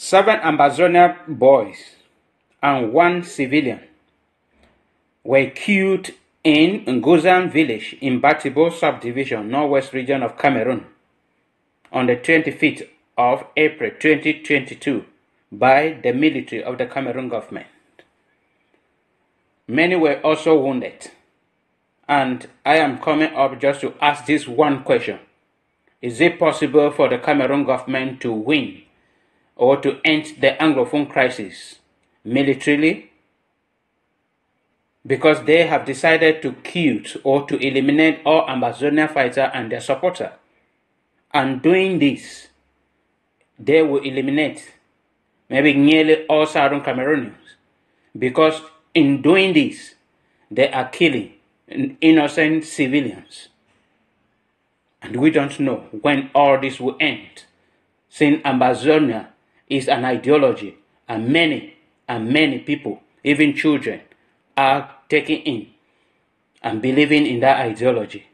Seven Ambazonia boys and one civilian were killed in Guzang village in Batibo subdivision, northwest region of Cameroon, on the 25th of April 2022 by the military of the Cameroon government. Many were also wounded. And I am coming up just to ask this one question. Is it possible for the Cameroon government to win or to end the Anglophone crisis militarily? Because they have decided to kill or to eliminate all Ambazonia fighters and their supporter. And doing this, they will eliminate maybe nearly all Southern Cameroonians. Because in doing this, they are killing innocent civilians. And we don't know when all this will end. Since Ambazonia is an ideology, and many and many people, even children, are taking in and believing in that ideology.